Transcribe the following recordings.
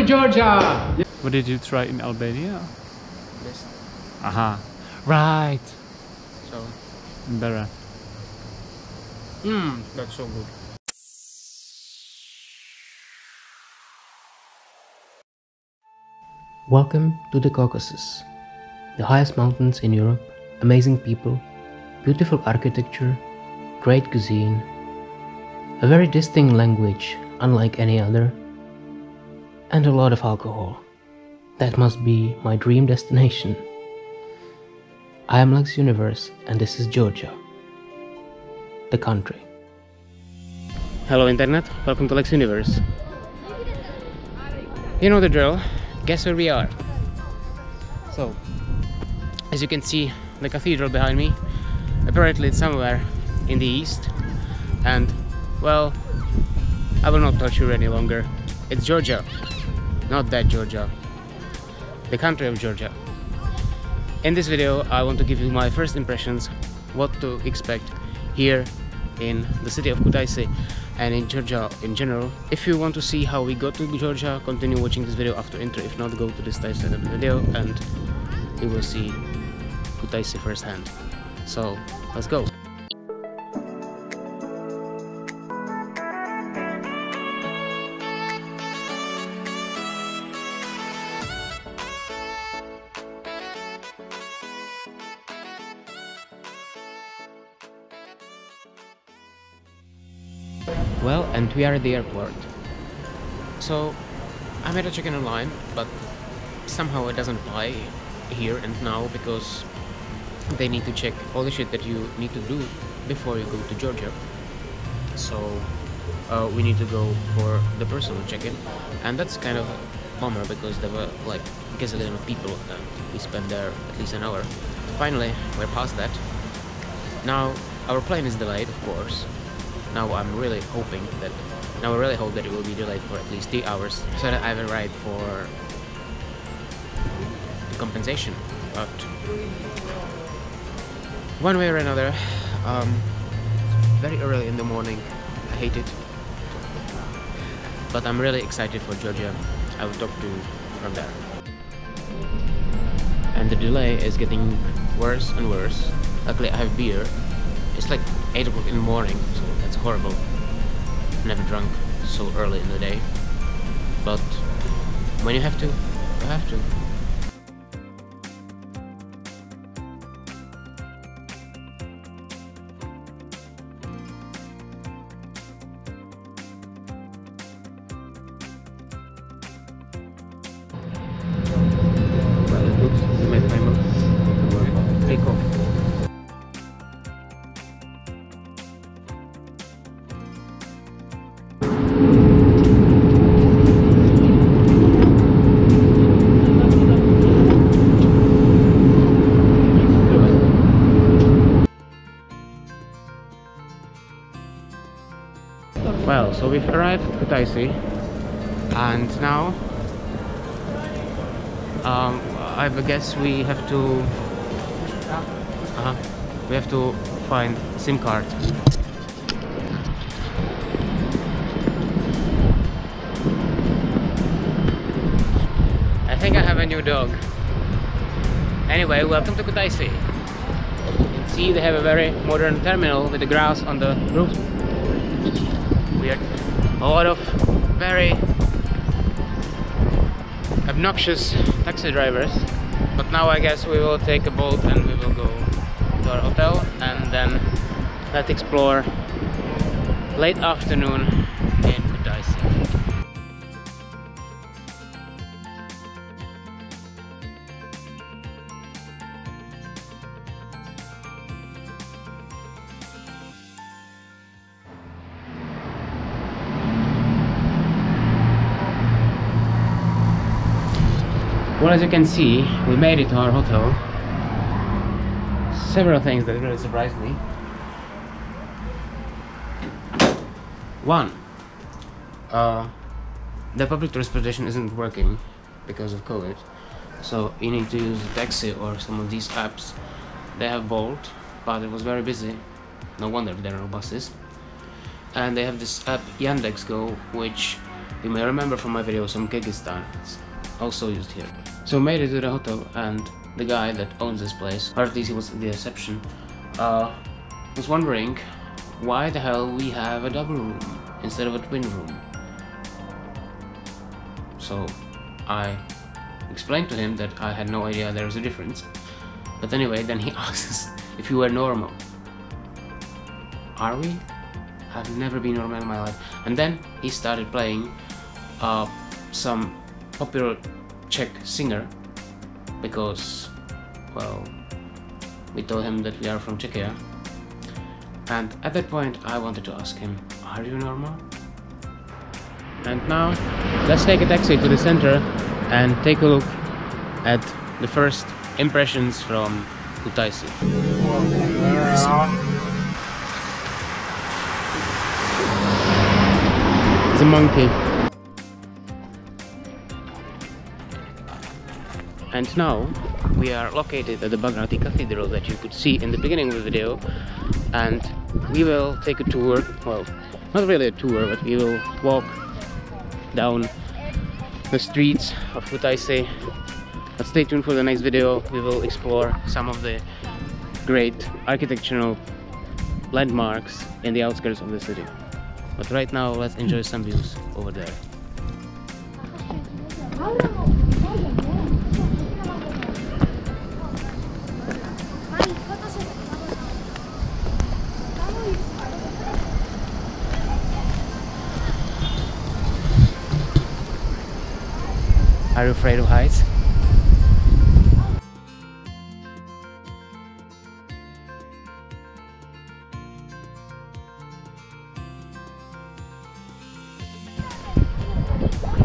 to Georgia! What did you try in Albania? Best. Aha. Right. So, Better. mmm, that's so good. Welcome to the Caucasus, the highest mountains in Europe, amazing people, beautiful architecture, great cuisine, a very distinct language unlike any other, and a lot of alcohol. That must be my dream destination. I am Lex Universe, and this is Georgia, the country. Hello Internet, welcome to Lex Universe. You know the drill, guess where we are? So, as you can see, the cathedral behind me, apparently it's somewhere in the east, and, well, I will not touch you any longer. It's Georgia, not that Georgia, the country of Georgia. In this video, I want to give you my first impressions, what to expect here in the city of Kutaisi and in Georgia in general. If you want to see how we got to Georgia, continue watching this video after intro. If not, go to this side of the video and you will see Kutaisi firsthand. So, let's go. Well, and we are at the airport. So, I made a check-in online, but somehow it doesn't apply here and now because they need to check all the shit that you need to do before you go to Georgia. So, uh, we need to go for the personal check-in, and that's kind of a bummer because there were like gazillion of people and we spent there at least an hour. Finally, we're past that. Now, our plane is delayed, of course, now I'm really hoping that now I really hope that it will be delayed for at least three hours so that I have a ride for the compensation. But one way or another um, very early in the morning I hate it. But I'm really excited for Georgia. I will talk to you from there. And the delay is getting worse and worse. Luckily I have beer. It's like 8 o'clock in the morning so horrible. Never drunk so early in the day. But when you have to you have to Well, so we've arrived at Kutaisi and now um, I guess we have to uh, we have to find SIM card. I think I have a new dog. Anyway, welcome to Kutaisi. You can see they have a very modern terminal with the grass on the roof. A lot of very obnoxious taxi drivers. But now I guess we will take a boat and we will go to our hotel and then let's explore late afternoon Well, as you can see, we made it to our hotel. Several things that really surprised me. One, uh, the public transportation isn't working because of COVID, so you need to use a taxi or some of these apps. They have Bolt, but it was very busy. No wonder there are no buses. And they have this app Yandex Go, which you may remember from my video some Kyrgyzstan. It's also used here. So made it to the hotel and the guy that owns this place, or at least he was the exception, uh, was wondering why the hell we have a double room instead of a twin room. So I explained to him that I had no idea there was a difference. But anyway, then he asks us if we were normal. Are we? I've never been normal in my life. And then he started playing uh, some popular Czech singer because, well, we told him that we are from Czechia. And at that point, I wanted to ask him, Are you normal? And now, let's take a taxi to the center and take a look at the first impressions from Kutaisi. It's a monkey. And now we are located at the Bagrati Cathedral that you could see in the beginning of the video. And we will take a tour, well not really a tour but we will walk down the streets of Kutaisi. But stay tuned for the next video. We will explore some of the great architectural landmarks in the outskirts of the city. But right now let's enjoy some views over there Are you afraid of heights?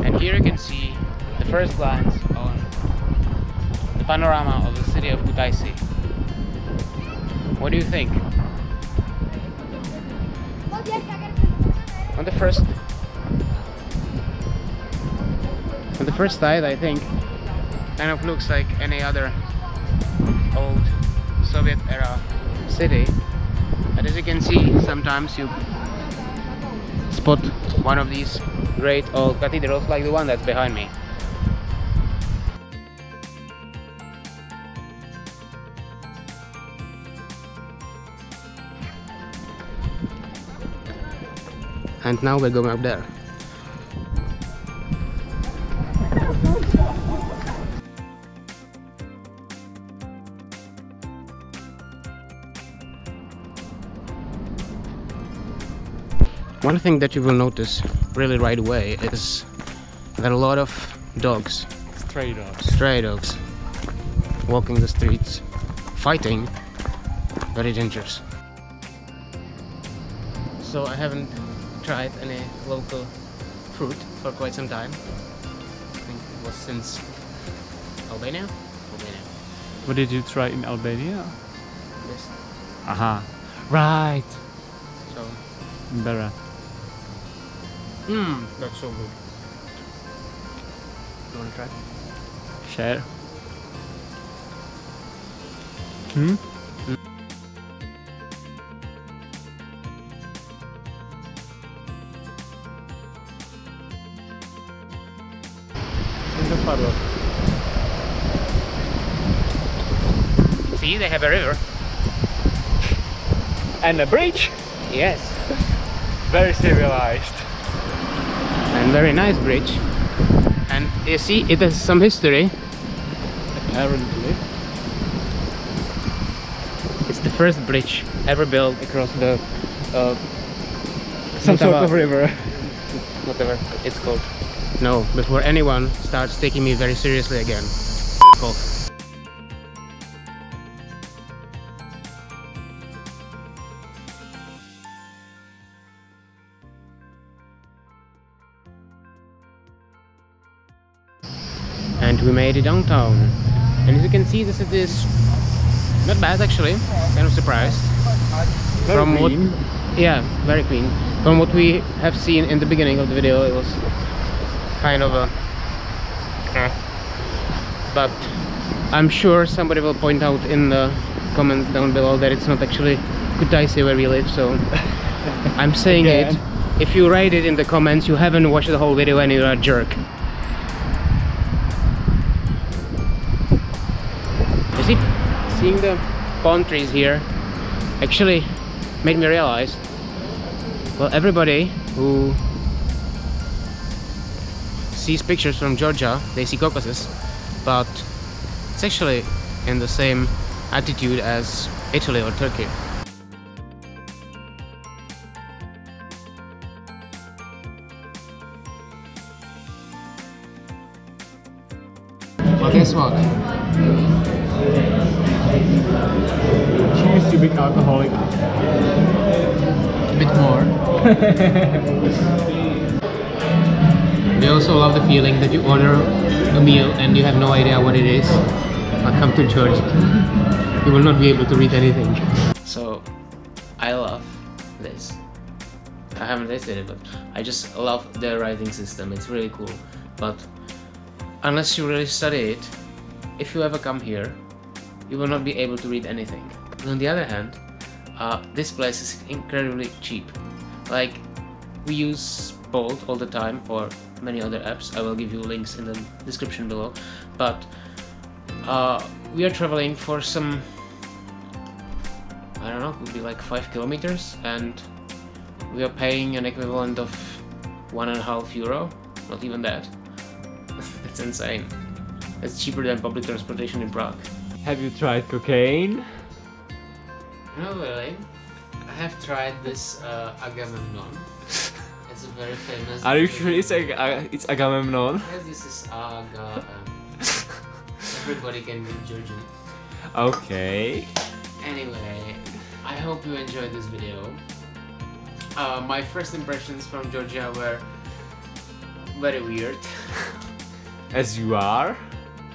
And here you can see the first glance on the panorama of the city of Kutaisi. What do you think? On the first first sight I think kind of looks like any other old Soviet era city. But as you can see sometimes you spot one of these great old cathedrals like the one that's behind me. And now we're going up there One thing that you will notice really right away is that a lot of dogs, Stray dogs. stray dogs, walking the streets, fighting, very dangerous. So I haven't tried any local fruit for quite some time. I think it was since Albania? Albania. What did you try in Albania? This. Aha. Right. So, Better. Mmm, that's so good. You wanna try? Share. Hmm? See, they have a river. And a bridge. Yes. Very civilized. And very nice bridge and you see it has some history Apparently. it's the first bridge ever built across the uh, Some sort of river. whatever it's called no before anyone starts taking me very seriously again off. And we made it downtown and as you can see the city is not bad actually kind of surprised Very From what- yeah very clean from what we have seen in the beginning of the video it was kind of a eh. but I'm sure somebody will point out in the comments down below that it's not actually Kutaisi where we live so I'm saying Again. it if you write it in the comments you haven't watched the whole video and you're a jerk. Seeing the palm trees here actually made me realize well everybody who sees pictures from Georgia they see Caucasus but it's actually in the same attitude as Italy or Turkey guess what? we also love the feeling that you order a meal and you have no idea what it is. But come to church, you will not be able to read anything. So, I love this. I haven't tasted it, but I just love the writing system. It's really cool. But unless you really study it, if you ever come here, you will not be able to read anything. On the other hand, uh, this place is incredibly cheap. Like, we use Bolt all the time or many other apps. I will give you links in the description below. But uh, we are traveling for some, I don't know, would be like 5 kilometers and we are paying an equivalent of one and a half euro, not even that. That's insane. It's cheaper than public transportation in Prague. Have you tried cocaine? No, really. I have tried this uh, Agamemnon. It's a very famous. Are you sure it's Ag- Ag- it's Agamemnon? Yes, this is Aga. Um, everybody can read Georgian. Okay. Anyway, I hope you enjoyed this video. Uh, my first impressions from Georgia were very weird. As you are.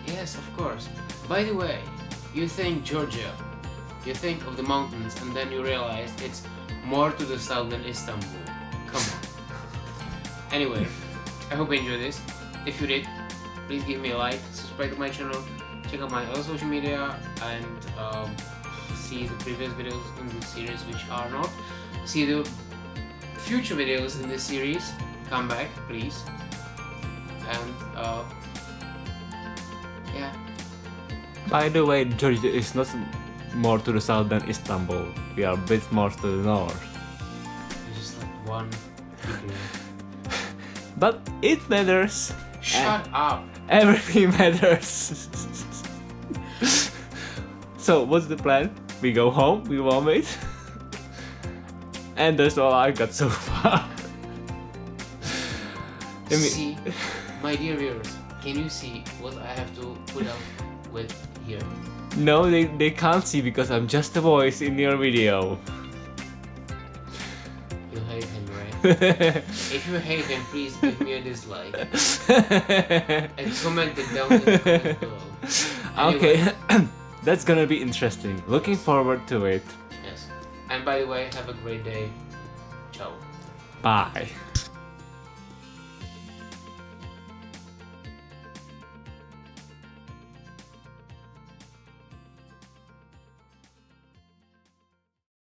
yes, of course. By the way, you think Georgia, you think of the mountains, and then you realize it's more to the south than Istanbul. Come on. Anyway, I hope you enjoyed this. If you did, please give me a like, subscribe to my channel, check out my other social media, and um, see the previous videos in this series which are not. See the future videos in this series. Come back, please. And uh, yeah. By the way, Georgia is not more to the south than Istanbul. We are a bit more to the north. It's just like one degree. But it matters. Shut up! Everything matters. so, what's the plan? We go home, we vomit. and that's all I got so far. See, my dear viewers, can you see what I have to put up with here? No, they, they can't see because I'm just a voice in your video. You hate him, right? if you hate him, please give me a dislike and comment it down in the comments below. okay, Anyway, that's gonna be interesting. Looking forward to it. yes. And by the way, have a great day. Ciao. Bye.